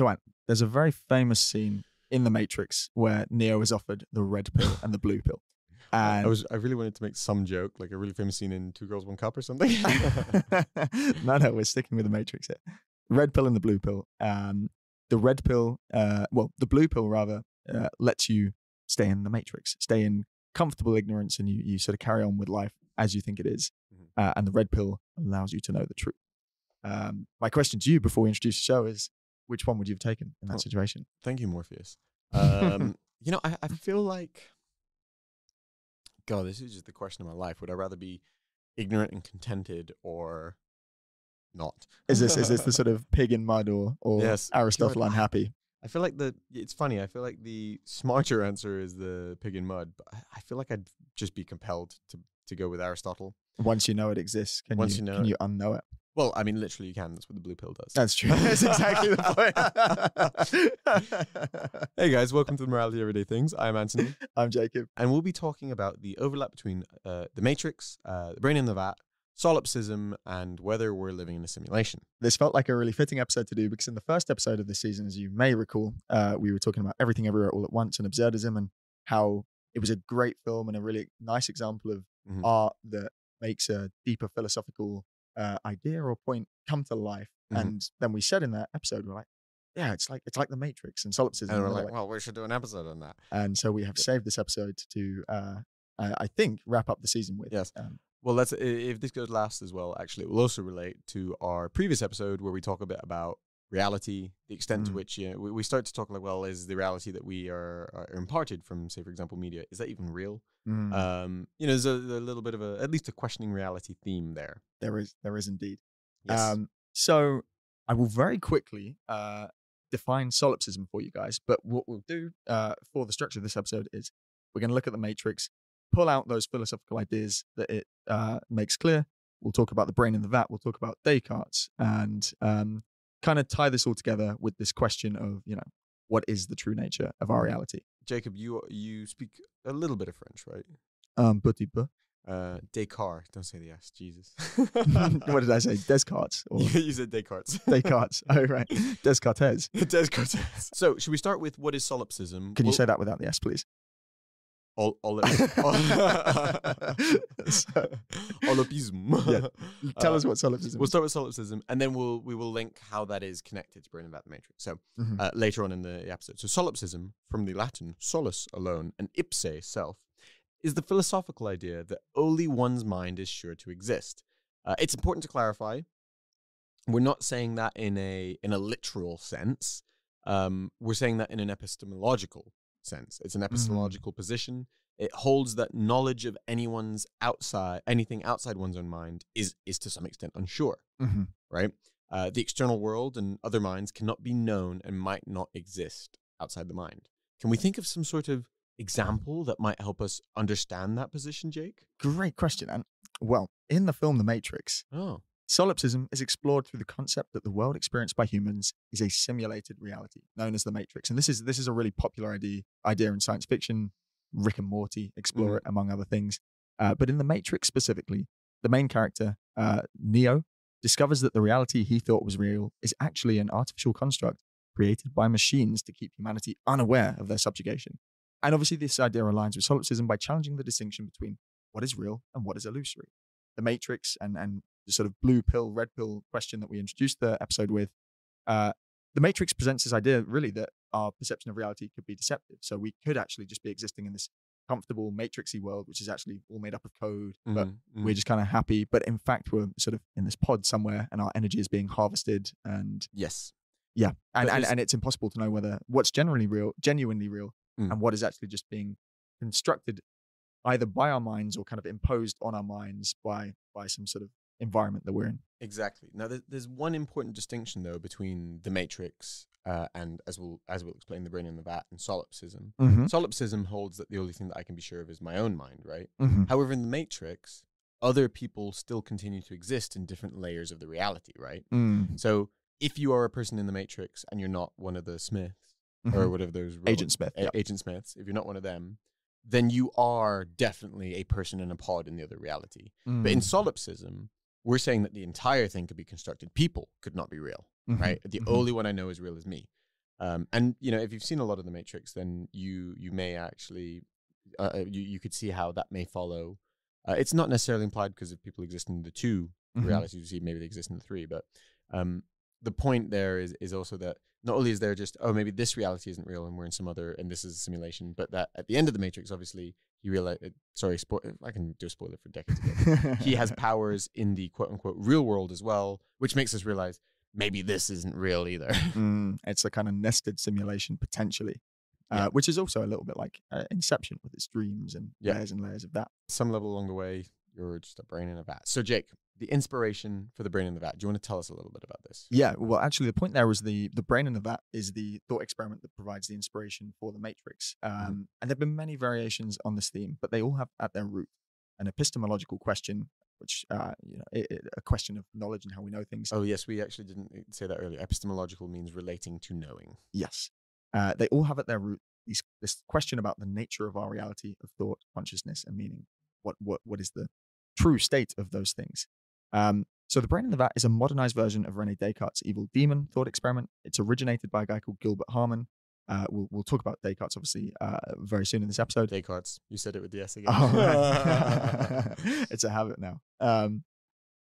So, there's a very famous scene in The Matrix where Neo is offered the red pill and the blue pill. And I was I really wanted to make some joke, like a really famous scene in Two Girls One Cup or something. no, no, we're sticking with the Matrix here. Red pill and the blue pill. Um, the red pill, uh, well, the blue pill rather, uh, lets you stay in the Matrix, stay in comfortable ignorance, and you you sort of carry on with life as you think it is. Mhm. Uh, and the red pill allows you to know the truth. Um, my question to you before we introduce the show is, which one would you have taken in that Oh. situation? Thank you, Morpheus. Um, you know, I, I feel like God, this is just the question of my life. Would I rather be ignorant and contented or not? Is this is this the sort of pig in mud or or Yes. Aristotle unhappy? I feel like the it's funny. I feel like the smarter answer is the pig in mud, but I- I feel like I'd just be compelled to to go with Aristotle. Once you know it exists, can Once you, you know can it. you unknow it? Well, I mean, literally, you can. That's what the blue pill does. That's true. That's exactly the point. hey guys, welcome to the Morality Everyday Things. I'm Anthony, I'm Jacob. and we'll be talking about the overlap between uh, the Matrix, uh, the brain in the vat, solipsism, and whether we're living in a simulation. This felt like a really fitting episode to do because in the first episode of this season, as you may recall, uh, we were talking about everything everywhere all at once and absurdism and how it was a great film and a really nice example of Mhm. art that makes a deeper philosophical uh, idea or point come to life. Mhm. And then we said in that episode, we're like, yeah, it's like it's like the Matrix and solipsism. And we're we're like, well, we should do an episode on that. And so we have saved this episode to, uh, I think, wrap up the season with. Yes. Um, Well, let's if this goes last as well. Actually, it will also relate to our previous episode where we talk a bit about reality, the extent to Mm. which you know, we, we start to talk like, well, is the reality that we are, are imparted from, say, for example, media, is that even real? mm, Um, you know, there's a, a little bit of a at least a questioning reality theme there. There is, there is indeed. Yes. Um, so I will very quickly uh, define solipsism for you guys. But what we'll do uh, for the structure of this episode is we're going to look at the Matrix, pull out those philosophical ideas that it uh, makes clear. We'll talk about the brain in the vat. We'll talk about Descartes, and um, kind of tie this all together with this question of you know what is the true nature of our reality. Jacob, you you speak a little bit of French, right? Um, petit peu. Uh, Descartes. Don't say the S. Jesus. what did I say? Descartes or you, you said Descartes. Descartes? Oh right, Descartes. Descartes. So, should we start with what is solipsism? Can you say that without the S, please? Ol- ol- So- Olopism. Yeah. Tell Uh, us what solipsism We'll start with solipsism, and then we'll we will link how that is connected to Brain about the Matrix. So Mhm. uh, later on in the episode. So solipsism, from the Latin solus alone and ipse self, is the philosophical idea that only one's mind is sure to exist. Uh, it's important to clarify. We're not saying that in a in a literal sense. Um, we're saying that in an epistemological sense. It's an epistemological position. It holds that knowledge of anyone's outside anything outside one's own mind is is to some extent unsure Mhm. right? Uh, the external world and other minds cannot be known and might not exist outside the mind. Can we think of some sort of example that might help us understand that position, Jake? Great question. And well, in the film The Matrix, Oh, solipsism is explored through the concept that the world experienced by humans is a simulated reality known as the Matrix. And this is this is a really popular idea idea in science fiction. Rick and Morty explore it among other things. Uh, but in the Matrix specifically, the main character uh, Neo discovers that the reality he thought was real is actually an artificial construct created by machines to keep humanity unaware of their subjugation. And obviously, this idea aligns with solipsism by challenging the distinction between what is real and what is illusory. The Matrix and, and the sort of blue pill, red pill question that we introduced the episode with, uh, the Matrix presents this idea really that our perception of reality could be deceptive. So we could actually just be existing in this comfortable matrixy world, which is actually all made up of code, but mhm, mhm. we're just kind of happy. But in fact, we're sort of in this pod somewhere, and our energy is being harvested, and yes. yeah, and and, and it's impossible to know whether what's generally real, genuinely real, Mm. and what is actually just being constructed either by our minds or kind of imposed on our minds by by some sort of environment that we're in. Exactly. Now, there's one important distinction though between the Matrix uh, and, as we'll as we'll explain, the brain in the vat and solipsism. Mm-hmm. Solipsism holds that the only thing that I can be sure of is my own mind, right? Mm-hmm. However, in the Matrix, other people still continue to exist in different layers of the reality, right? Mm-hmm. So if you are a person in the Matrix and you're not one of the Smiths or whatever those ro- Mm-hmm. Agent Smith. a- Yeah. Agent Smiths, if you're not one of them, then you are definitely a person in a pod in the other reality. But in Mm. solipsism, we're saying that the entire thing could be constructed. People could not be real, Mhm. right? The Mhm. only one I know is real is me. Um, and you know, if you've seen a lot of the Matrix, then you you may actually uh, uh, you you could see how that may follow. Uh, it's not necessarily implied because if people exist in the 2 Mhm. realities, you see maybe they exist in the three. But um, the point there is is also that not only is there just oh maybe this reality isn't real and we're in some other and this is a simulation, but that at the end of the Matrix, obviously you realize. Uh, sorry, spo- I can do a spoiler for decades ago. he has powers in the quote unquote real world as well, which makes us realize maybe this isn't real either. Mm, it's a kind of nested simulation potentially, uh, Yeah. which is also a little bit like uh, Inception with its dreams and Yeah. layers and layers of that. Some level along the way, you're just a brain in a vat. So, Jake, the inspiration for the brain in the vat. Do you want to tell us a little bit about this? Yeah, well, actually, the point there was the the brain in the vat is the thought experiment that provides the inspiration for the Matrix. Um, Mm-hmm. And there've been many variations on this theme, but they all have at their root an epistemological question, which uh, you know, a question of knowledge and how we know things. Oh, yes, we actually didn't uh, say that earlier. Epistemological means relating to knowing. Yes, uh, they all have at their root these, this question about the nature of our reality of thought, consciousness, and meaning. What what what is the true state of those things? Um, so the brain in the vat is a modernized version of Rene Descartes' evil demon thought experiment. It's originated by a guy called Gilbert Harman. Uh, we'll we'll talk about Descartes obviously uh, very soon in this episode. Descartes. You said it with the S again. Oh, it's a habit now. Um,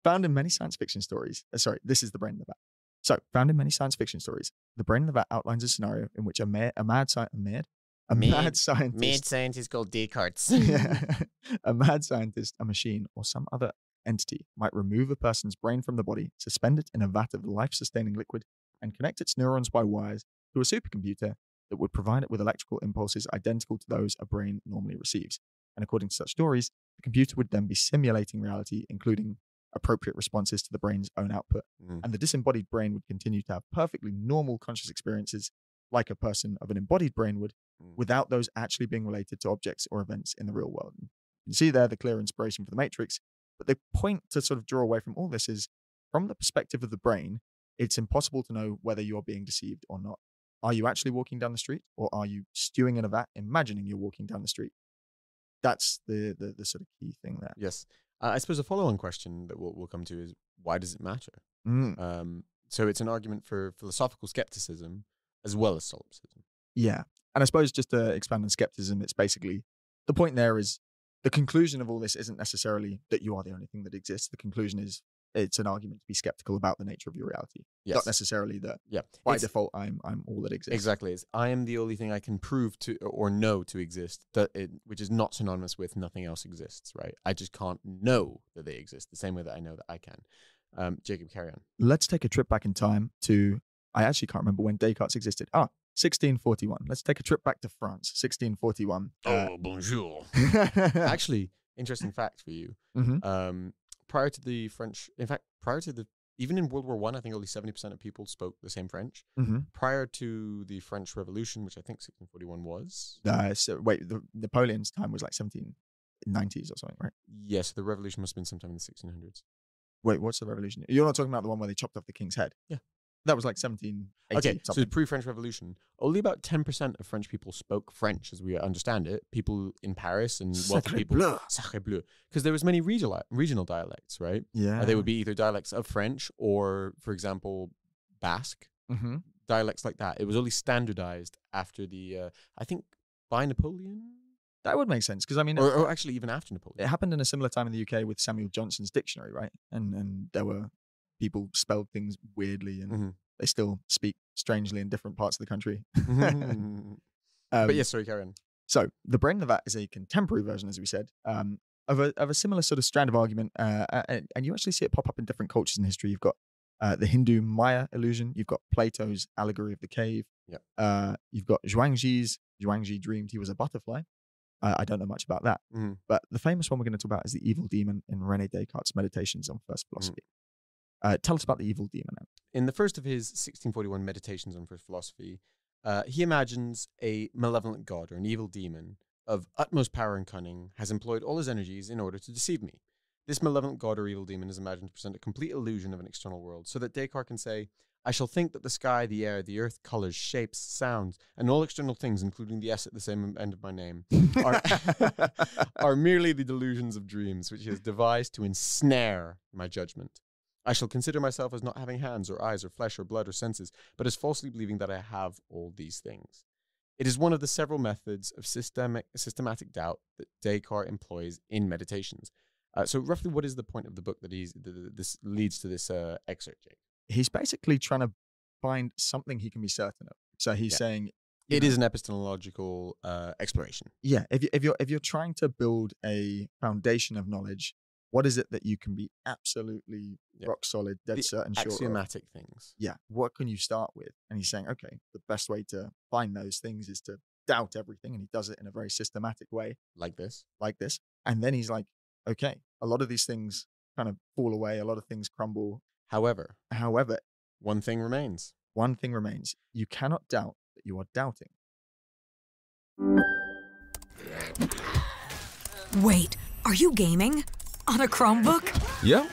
found in many science fiction stories. uh, sorry, this is the brain in the vat. So, found in many science fiction stories, the brain in the vat outlines a scenario in which a, ma- a mad sci- a mad a Mad- mad scientist, scientist called Descartes. Yeah. a mad scientist, a machine, or some other entity might remove a person's brain from the body, suspend it in a vat of life-sustaining liquid, and connect its neurons by wires to a supercomputer that would provide it with electrical impulses identical to those a brain normally receives. And according to such stories, the computer would then be simulating reality, including appropriate responses to the brain's own output. Mm. And the disembodied brain would continue to have perfectly normal conscious experiences like a person of an embodied brain would, Mm. without those actually being related to objects or events in the real world. You can see there the clear inspiration for the Matrix. But the point to sort of draw away from all this is from the perspective of the brain, it's impossible to know whether you're being deceived or not. Are you actually walking down the street or are you stewing in a vat, imagining you're walking down the street? That's the the, the sort of key thing there. Yes. Uh, I suppose a follow-on question that we'll, we'll come to is why does it matter? Mm, Um, so it's an argument for philosophical skepticism as well as solipsism. yeah. And I suppose just to expand on skepticism, it's basically the point there is the conclusion of all this isn't necessarily that you are the only thing that exists. The conclusion is it's an argument to be skeptical about the nature of your reality. Yes. Not necessarily that Yeah. by It's- default I'm I'm all that exists. Exactly. It's I am the only thing I can prove to or know to exist that it, which is not synonymous with nothing else exists, right? I just can't know that they exist the same way that I know that I can. Um, Jacob, carry on. Let's take a trip back in time to I actually can't remember when Descartes existed. Ah, 1641. Let's take a trip back to France, 1641. Uh, bonjour. Actually, interesting fact for you. Mhm. Um, prior to the French, in fact, prior to the even in World War One, I, think only seventy percent of people spoke the same French. Mhm. Prior to the French Revolution, which I think sixteen forty one was. Uh, so wait, the, Napoleon's time was like 1790s or something, right? Yes, the revolution must have been sometime in the sixteen hundreds. Wait, what's the revolution? You're not talking about the one where they chopped off the king's head. Yeah. That was like 1780 Okay, so pre French Revolution, only about 10% of French people spoke French as we understand it. People in Paris and wealthy Sacré people. bleu. Sacré bleu. Because there was many regional, regional dialects, right? yeah. Uh, they would be either dialects of French or, for example, Basque, hmm dialects like that. It was only standardized after the, uh, I think, by Napoleon? That would make sense because I mean, Or, or actually even after Napoleon, it happened in a similar time in the UK with Samuel Johnson's dictionary, right? And and there were people spelled things weirdly, and Mhm. they still speak strangely in different parts of the country. but Um, yes, sorry, Karen. So the brain of that is a contemporary version, as we said, um, of a of a similar sort of strand of argument, uh, and, and you actually see it pop up in different cultures in history. You've got uh, the Hindu Maya illusion. You've got Plato's allegory of the cave. Yep. Uh, you've got Zhuangzi's. Zhuangzi dreamed he was a butterfly. Uh, I don't know much about that, Mhm. but the famous one we're going to talk about is the evil demon in Rene Descartes' Meditations on First Philosophy. Uh, tell us about the evil demon. Now. in the first of his 1641 Meditations on First Philosophy, uh, he imagines a malevolent god or an evil demon of utmost power and cunning has employed all his energies in order to deceive me. This malevolent god or evil demon is imagined to present a complete illusion of an external world, so that Descartes can say, I shall think that the sky, the air, the earth, colors, shapes, sounds, and all external things, including the S at the same end of my name, are, are merely the delusions of dreams which he has devised to ensnare my judgment. I shall consider myself as not having hands or eyes or flesh or blood or senses, but as falsely believing that I have all these things. It is one of the several methods of systemic, systematic doubt that Descartes employs in meditations. Uh, so, roughly, what is the point of the book that he's th- th- this leads to this uh, excerpt, Jake? He's basically trying to find something he can be certain of. So he's Yeah. saying It know, is an epistemological uh, exploration. yeah. If you if you're if you're trying to build a foundation of knowledge, what is it that you can be absolutely Yeah. rock solid, dead The certain sure of? Things. yeah, what can you start with? And he's saying, okay, the best way to find those things is to doubt everything. And he does it in a very systematic way, Like this. like this. And then he's like, okay, a lot of these things kind of fall away, a lot of things crumble. However, However, one thing remains. one thing remains you cannot doubt that you are doubting. Wait, are you gaming? On a Chromebook? Yep.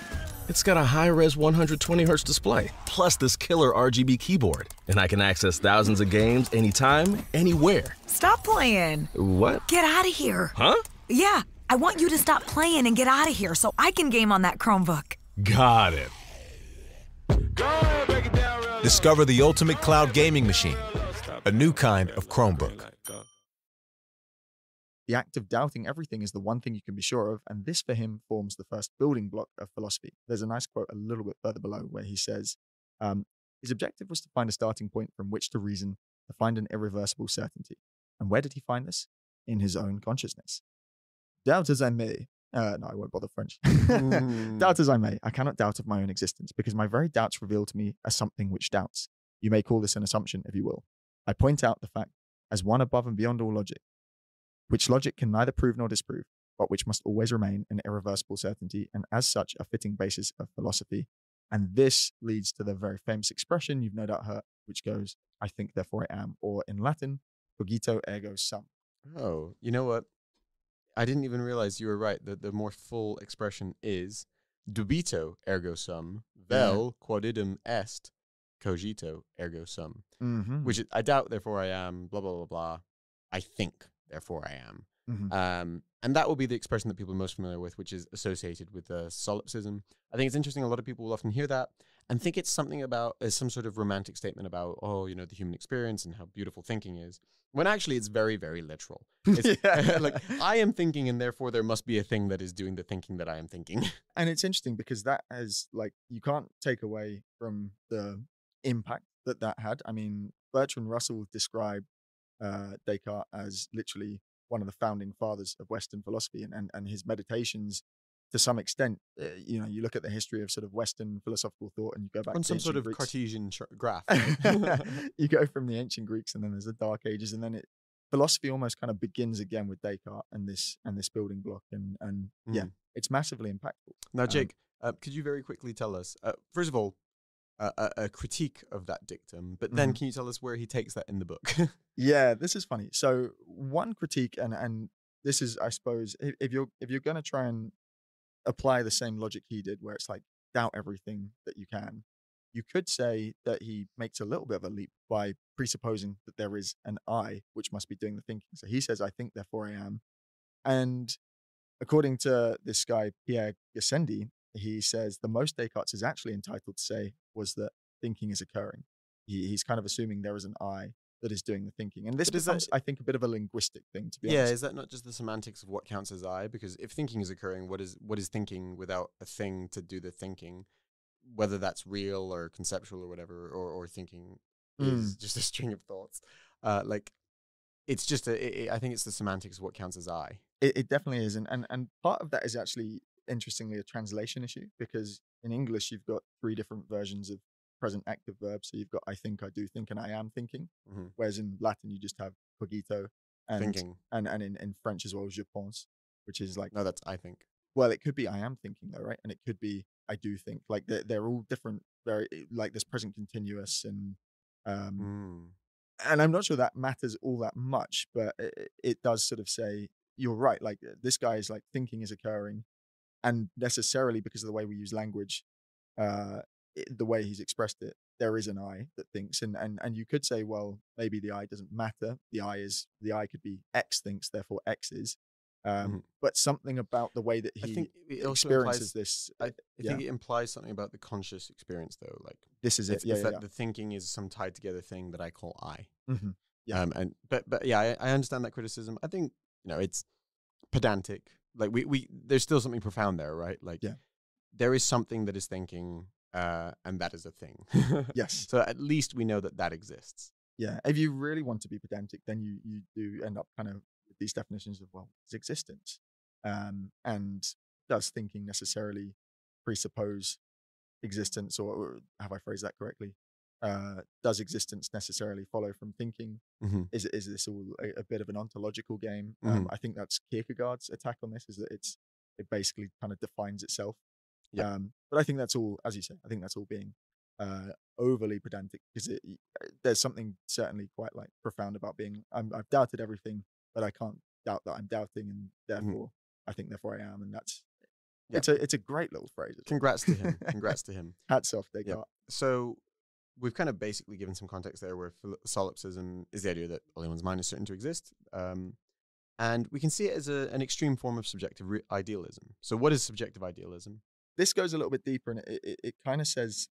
It's got a high res 120Hz display, plus this killer RGB keyboard. And I can access thousands of games anytime, anywhere. Stop playing. What? Get out of here. Huh? Yeah, I want you to stop playing and get out of here so I can game on that Chromebook. Got it. Discover the ultimate cloud gaming machine, a new kind of Chromebook. The act of doubting everything is the one thing you can be sure of, and this for him forms the first building block of philosophy. There's a nice quote a little bit further below where he says, um, His objective was to find a starting point from which to reason, to find an irreversible certainty. And where did he find this? In his own consciousness. Doubt as I may, uh, no, I won't bother French. Mm. doubt as I may, I cannot doubt of my own existence because my very doubts reveal to me a something which doubts. You may call this an assumption if you will. I point out the fact as one above and beyond all logic, which logic can neither prove nor disprove, but which must always remain an irreversible certainty, and as such a fitting basis of philosophy. And this leads to the very famous expression you've no doubt heard, which goes, I think, therefore I am, or in Latin, cogito ergo sum. Oh, you know what? I didn't even realize you were right. The, the more full expression is dubito ergo sum, vel quod idem est cogito ergo sum, Mm-hmm. which is, I doubt, therefore I am, blah, blah, blah, blah. I think, therefore I am. Mhm. Um, and that will be the expression that people are most familiar with, which is associated with uh, solipsism. I think it's interesting. A lot of people will often hear that and think it's something about uh, some sort of romantic statement about, oh, you know, the human experience and how beautiful thinking is. When actually, it's very, very literal. Yeah. like I am thinking, and therefore there must be a thing that is doing the thinking that I am thinking. and it's interesting because that has like you can't take away from the impact that that had i mean bertrand russell described uh, descartes as literally one of the founding fathers of western philosophy and, and, and his meditations to some extent uh, you know you look at the history of sort of western philosophical thought and you go back On to some sort of Greeks. Cartesian ch- graph. you go from the ancient greeks and then there's the dark ages and then it philosophy almost kind of begins again with descartes and this and this building block and and yeah Mm. it's massively impactful Now, Um, Jake, uh, could you very quickly tell us, uh, first of all, a, a critique of that dictum, but then Mhm. can you tell us where he takes that in the book? Yeah, this is funny. So one critique, and and this is, I suppose, if, if you're if you're gonna try and apply the same logic he did, where it's like doubt everything that you can, you could say that he makes a little bit of a leap by presupposing that there is an I which must be doing the thinking. So he says, "I think, therefore I am," and according to this guy Pierre Gassendi, he says the most Descartes is actually entitled to say was that thinking is occurring. He, he's kind of assuming there is an I that is doing the thinking. And this But is that- I think, a bit of a linguistic thing, to be yeah, honest. is that not just the semantics of what counts as I? Because if thinking is occurring, what is what is thinking without a thing to do the thinking? Whether that's real or conceptual or whatever, or or thinking is just a string of thoughts. Uh, like it's just a. i I think it's the semantics of what counts as I. It, it definitely is. And, and, and part of that is actually, interestingly, a translation issue because in English, you've got three different versions of present active verbs. So you've got I think, I do think, and I am thinking. Mhm. Whereas in Latin, you just have cogito and, thinking. and, and in, in French as well, je pense, which is like No, that's I think. Well, it could be I am thinking though, right? And it could be I do think. Like they're, they're all different. Very like this present continuous and um Mm. and I'm not sure that matters all that much, but it, it does sort of say you're right. Like uh, this guy is like thinking is occurring, and necessarily because of the way we use language, uh, it, the way he's expressed it, there is an I that thinks, and and and you could say, well, maybe the I doesn't matter. The I is the I could be X thinks, therefore X is. Um, Mhm. But something about the way that I he think it experiences implies. this, I, I yeah. think it implies something about the conscious experience, though. Like this is it. Yeah, the, yeah, fact the thinking is some tied together thing that I call I. yeah. Mhm. Yeah. Um, and but but yeah, I, I understand that criticism. I think you know it's pedantic. Like we we there's still something profound there, right? Like Yeah. there is something that is thinking, uh, and that is a thing. Yes. So at least we know that that exists. Yeah. If you really want to be pedantic, then you you do end up kind of with these definitions of well, it's existence, um, and does thinking necessarily presuppose existence, or, or have I phrased that correctly? Uh, does existence necessarily follow from thinking? Mm-hmm. Is it is this all a, a bit of an ontological game? Um, I think that's Kierkegaard's attack on this is that it's it basically kind of defines itself. Yeah. Um, but I think that's all, as you say, I think that's all being uh, overly pedantic because there's something certainly quite like profound about being. I'm, I've doubted everything, but I can't doubt that I'm doubting, and therefore I think therefore I am, and that's Yeah. it's a it's a great little phrase. Congrats to him. Congrats to him. Hats off, Descartes. So we've kind of basically given some context there where solipsism is the idea that only one's mind is certain to exist. Um, and we can see it as a, an extreme form of subjective idealism. So, what is subjective idealism? this goes a little bit deeper and it, it, it kind of says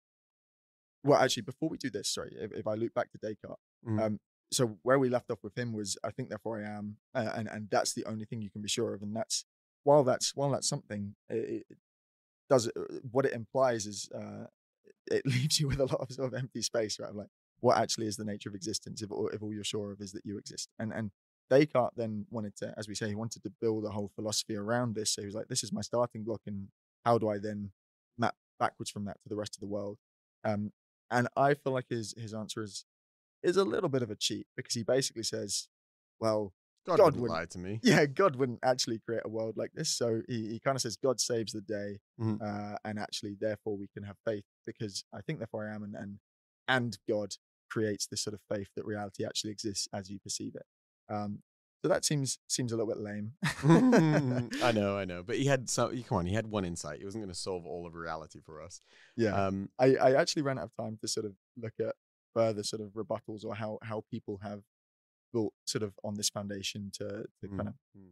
well actually before we do this sorry if, if i loop back to descartes Mhm. um, so where we left off with him was i think therefore i am uh, and and that's the only thing you can be sure of and that's while that's while that's something it, it does uh, what it implies is uh, it leaves you with a lot of sort of empty space right like what actually is the nature of existence if all, if all you're sure of is that you exist and and Descartes then wanted to, as we say, he wanted to build a whole philosophy around this. So he was like, "This is my starting block, and how do I then map backwards from that to the rest of the world?" Um, and I feel like his his answer is is a little bit of a cheat because he basically says, "Well, God, God wouldn't wouldn't- lie to me. yeah, God wouldn't actually create a world like this." So he, he kind of says God saves the day, Mhm. uh, and actually, therefore, we can have faith because I think therefore I am, and and and God creates this sort of faith that reality actually exists as you perceive it. Um, so that seems seems a little bit lame. I know, I know. But he had some, come on, he had one insight. He wasn't going to solve all of reality for us. yeah. Um, I, I actually ran out of time to sort of look at further sort of rebuttals or how how people have built sort of on this foundation to to kind of mm, mm.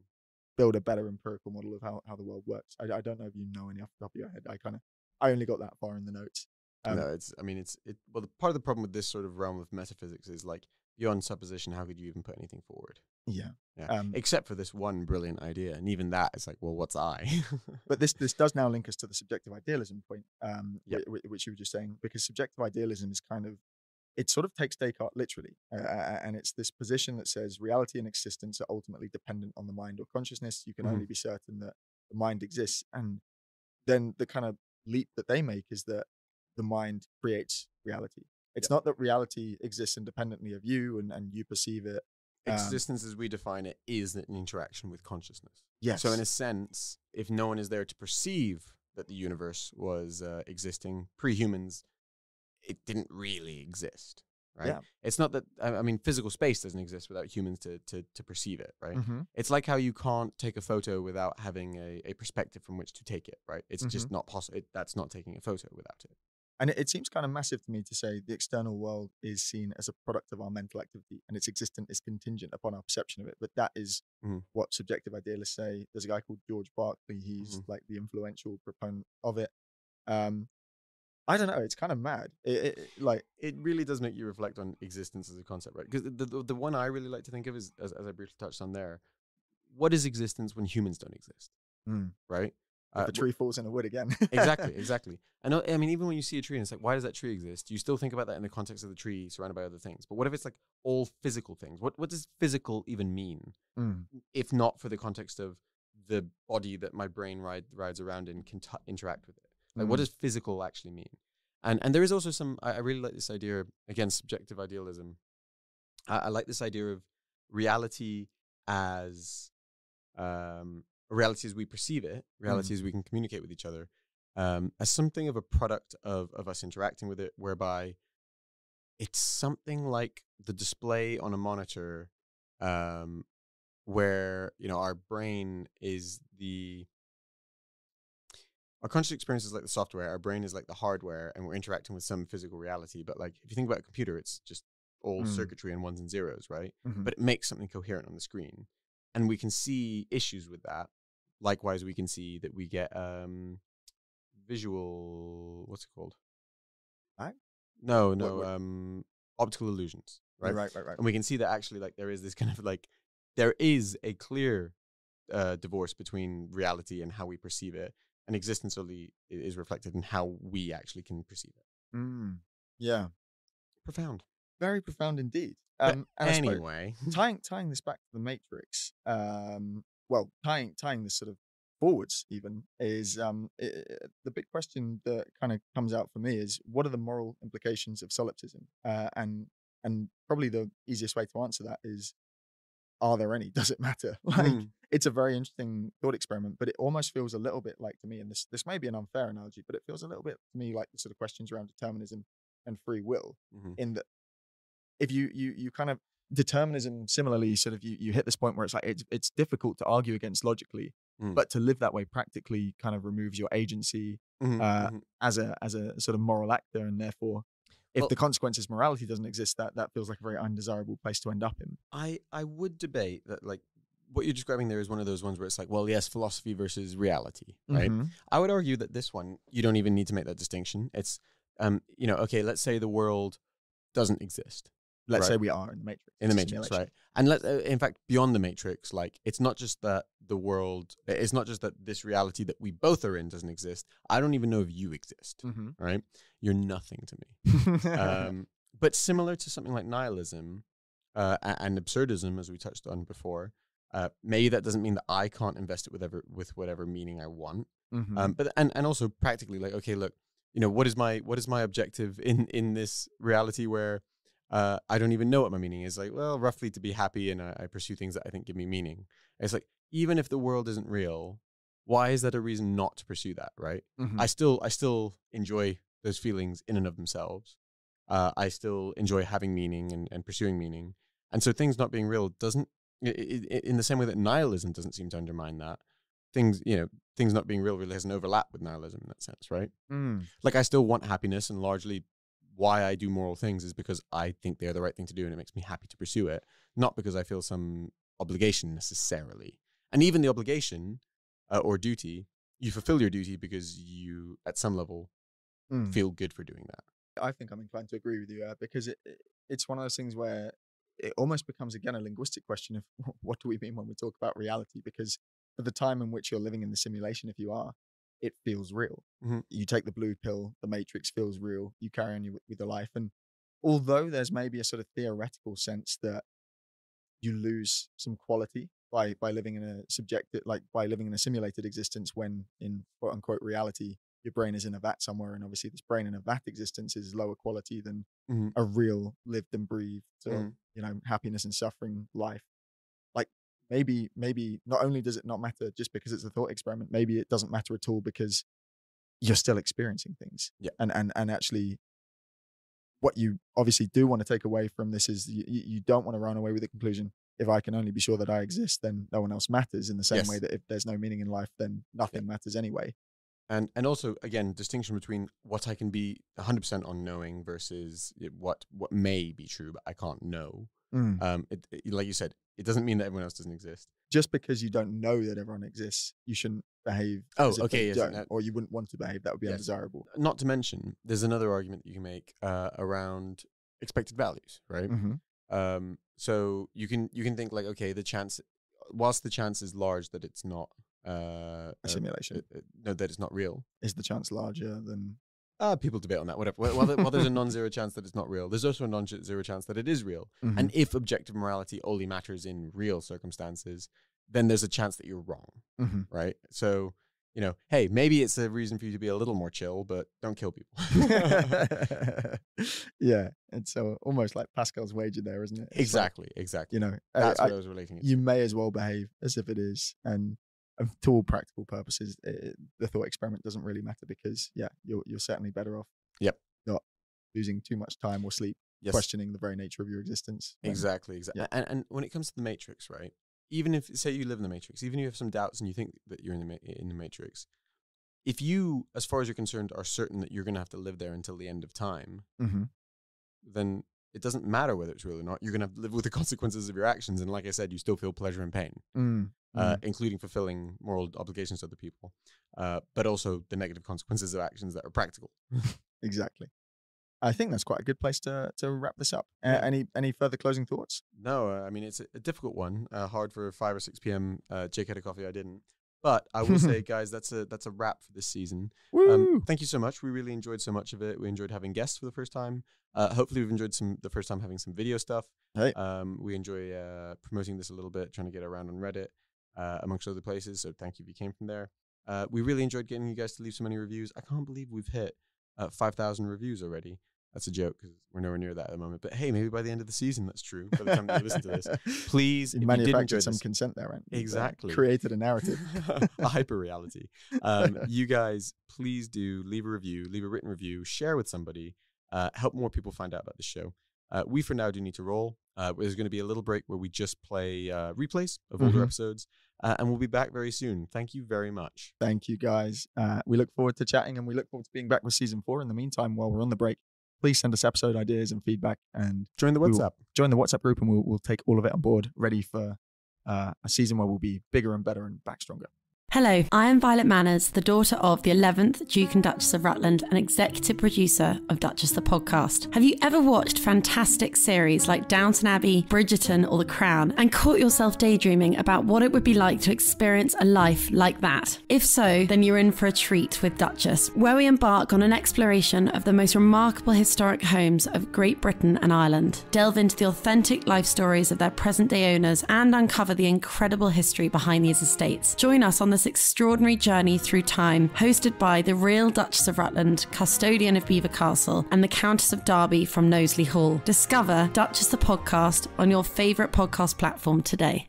build a better empirical model of how, how the world works. I, I don't know if you know any off the top of your head. I kind of I only got that far in the notes. Um, no, it's. I mean, it's. It. Well, the, part of the problem with this sort of realm of metaphysics is like beyond supposition. How could you even put anything forward? Yeah. Yeah. Um, Except for this one brilliant idea, and even that is like, well, what's I? but this this does now link us to the subjective idealism point, um, Yep. whi- whi- which you were just saying, because subjective idealism is kind of it sort of takes Descartes literally, uh, and it's this position that says reality and existence are ultimately dependent on the mind or consciousness. You can Mhm. only be certain that the mind exists, and then the kind of leap that they make is that the mind creates reality. It's not that reality exists independently of you and, and you perceive it. Um, Existence, as we define it, is an interaction with consciousness. Yes. So, in a sense, if no one is there to perceive that the universe was uh, existing, pre-humans, it didn't really exist, right? Yeah. It's not that I mean, physical space doesn't exist without humans to to to perceive it, right? Mhm. It's like how you can't take a photo without having a, a perspective from which to take it, right? It's Mm-hmm. just not possible. It, that's not taking a photo without it. And it, it seems kind of massive to me to say the external world is seen as a product of our mental activity and its existence is contingent upon our perception of it. But that is Mhm. what subjective idealists say. There's a guy called George Berkeley. He's Mhm. like the influential proponent of it. Um, I don't know. It's kind of mad. It, it, like, It really does make you reflect on existence as a concept, right? Because the, the the one I really like to think of is, as, as I briefly touched on there, what is existence when humans don't exist, Mm. right? if Uh, a tree falls in a wood again. exactly, exactly. I know. I mean, even when you see a tree and it's like, why does that tree exist? You still think about that in the context of the tree surrounded by other things. But what if it's like all physical things? What what does physical even mean? Mm. If not for the context of the body that my brain ride, rides around in can t- interact with it. Like, what Mm. does physical actually mean? And and there is also some. I, I really like this idea again, subjective idealism. I, I like this idea of reality as um, reality as we perceive it, reality as we can communicate with each other, um, as something of a product of of us interacting with it, whereby it's something like the display on a monitor, um, where you know our brain is the our conscious experience is like the software, our brain is like the hardware, and we're interacting with some physical reality. But like if you think about a computer, it's just all Mm. circuitry and ones and zeros, right? Mhm. But it makes something coherent on the screen. and we can see issues with that. Likewise, we can see that we get um, visual. What's it called? Lag? No, no. what- Um, optical illusions. Right. right, right, right. And we can see that actually, like, there is this kind of like, there is a clear uh, divorce between reality and how we perceive it, and existence only is reflected in how we actually can perceive it. Mm, yeah, Profound. very profound indeed. Um, I suppose- anyway, tying tying this back to the Matrix, um, well, tying tying this sort of forwards even is um, i i- the big question that kind of comes out for me is what are the moral implications of solipsism? Uh, and and probably the easiest way to answer that is, are there any? Does it matter? Like Mm. it's a very interesting thought experiment, but it almost feels a little bit like to me, and this this may be an unfair analogy, but it feels a little bit to me like the sort of questions around determinism and free will Mhm. in that if you you you kind of determinism similarly sort of you you hit this point where it's like it's it's difficult to argue against logically Mm. but to live that way practically kind of removes your agency Mhm, uh, mhm. as a as a sort of moral actor and therefore if Well- the consequences morality doesn't exist that that feels like a very undesirable place to end up in I I would debate that like what you're describing there is one of those ones where it's like, well, yes, philosophy versus reality, right? Mhm. I would argue that this one you don't even need to make that distinction. It's um, you know, okay, let's say the world doesn't exist let's Right. say we are in the matrix in the matrix, right? And let uh, in fact beyond the matrix, like it's not just that the world, it's not just that this reality that we both are in doesn't exist. I don't even know if you exist, Mhm. right? You're nothing to me. um, but similar to something like nihilism uh, and absurdism, as we touched on before, uh, maybe that doesn't mean that I can't invest it with whatever with whatever meaning I want. Mhm. Um, but and and also practically, like, okay, look, you know, what is my what is my objective in in this reality where uh, I don't even know what my meaning is? Like, well, roughly to be happy, and I, I pursue things that I think give me meaning. It's like even if the world isn't real, why is that a reason not to pursue that? Right? Mhm. I still I still enjoy those feelings in and of themselves. Uh, I still enjoy having meaning and, and pursuing meaning. And so things not being real doesn't, i- i- i- in the same way that nihilism doesn't seem to undermine that. Things, you know, things not being real really has an overlap with nihilism in that sense, right? Mm. Like I still want happiness, and largely why I do moral things is because I think they're the right thing to do, and it makes me happy to pursue it, not because I feel some obligation necessarily. And even the obligation uh, or duty, you fulfill your duty because you, at some level, Mm. feel good for doing that. I think I'm inclined to agree with you uh, because it, it- it's one of those things where it almost becomes again a linguistic question of what do we mean when we talk about reality? Because for the time in which you're living in the simulation, if you are, it feels real. Mhm. You take the blue pill, the matrix feels real. You carry on with your life, and although there's maybe a sort of theoretical sense that you lose some quality by by living in a subjective like by living in a simulated existence when in quote unquote reality your brain is in a vat somewhere and obviously this brain in a vat existence is lower quality than Mhm. a real lived and breathed of, Mhm. you know happiness and suffering life maybe maybe not only does it not matter just because it's a thought experiment maybe it doesn't matter at all because you're still experiencing things Yeah. and and and actually what you obviously do want to take away from this is you, you don't want to run away with the conclusion if I can only be sure that I exist, then no one else matters. In the same way that if there's no meaning in life, then nothing matters anyway. And and also again, distinction between what I can be 100% on knowing versus what what may be true, but I can't know. Um, it, it- like you said, it doesn't mean that everyone else doesn't exist. Just because you don't know that everyone exists, you shouldn't behave. Oh, as if okay, yes, that- or you wouldn't want to behave. That would be Yes. undesirable. Not to mention, there's another argument that you can make uh, around expected values, right? hmm Um, so you can you can think like, okay, the chance, whilst the chance is large that it's not uh, A simulation uh, uh, no, that it's not real. is the chance larger than Uh, people debate on that. Whatever. Well, there's a non-zero chance that it's not real, there's also a non-zero chance that it is real. Mm-hmm. And if objective morality only matters in real circumstances, then there's a chance that you're wrong, Mhm. right? So, you know, hey, maybe it's a reason for you to be a little more chill, but don't kill people. yeah, And so almost like Pascal's wager there, isn't it? It's like, exactly, exactly. you know, That's I- what I was relating it. you to. may as well behave as if it is. And to all practical purposes, it, the thought experiment doesn't really matter because, yeah, you're you're certainly better off. Yep. Not losing too much time or sleep Yes, questioning the very nature of your existence. when- exactly, exactly. Yeah. And and when it comes to the Matrix, right? Even if say you live in the Matrix, even if you have some doubts and you think that you're in the ma- in the Matrix, if you, as far as you're concerned, are certain that you're going to have to live there until the end of time, Mhm. then it doesn't matter whether it's real or not. You're going to live with the consequences of your actions. And like I said, you still feel pleasure and pain, Mm, uh, mm. including fulfilling moral obligations to other people, uh, but also the negative consequences of actions that are practical. exactly. I think that's quite a good place to to wrap this up. Uh. Any any further closing thoughts? No, uh, I mean, it's a, a difficult one, uh, hard for 5 or 6 p.m. Uh, Jake had a coffee, I didn't. But I will say, guys, that's a that's a wrap for this season. Um, thank you so much. We really enjoyed so much of it. We enjoyed having guests for the first time. Uh, hopefully, we've enjoyed some the first time having some video stuff. Hey. Um, we enjoy uh, promoting this a little bit, trying to get around on Reddit, uh, amongst other places. So thank you if you came from there. Uh, we really enjoyed getting you guys to leave so many reviews. I can't believe we've hit uh, five thousand reviews already. That's a joke because we're nowhere near that at the moment. But hey, maybe by the end of the season, that's true. By the time you listen to this, please, you if you manufactured some this, consent there, right? Uh, Exactly. created a narrative. a hyper reality. Um, you guys, please do leave a review, leave a written review, share with somebody, uh, help more people find out about the show. Uh, we for now do need to roll. Uh, there's going to be a little break where we just play uh, replays of older Mhm. episodes, uh, and we'll be back very soon. Thank you very much. Thank you, guys. Uh, we look forward to chatting and we look forward to being back with season four. In the meantime, while we're on the break, please send us episode ideas and feedback and Join the WhatsApp. join the WhatsApp group and we'll, we'll take all of it on board, ready for uh, a season where we'll be bigger and better and back stronger. Hello, I am Violet Manners, the daughter of the 11th Duke and Duchess of Rutland and executive producer of Duchess the Podcast. Have you ever watched fantastic series like Downton Abbey, Bridgerton, or The Crown and caught yourself daydreaming about what it would be like to experience a life like that? If so, then you're in for a treat with Duchess, where we embark on an exploration of the most remarkable historic homes of Great Britain and Ireland, delve into the authentic life stories of their present day owners, and uncover the incredible history behind these estates. Join us on this extraordinary journey through time, hosted by the real Duchess of Rutland, custodian of Belvoir Castle, and the Countess of Derby from Knowsley Hall. Discover Duchess the Podcast on your favourite podcast platform today.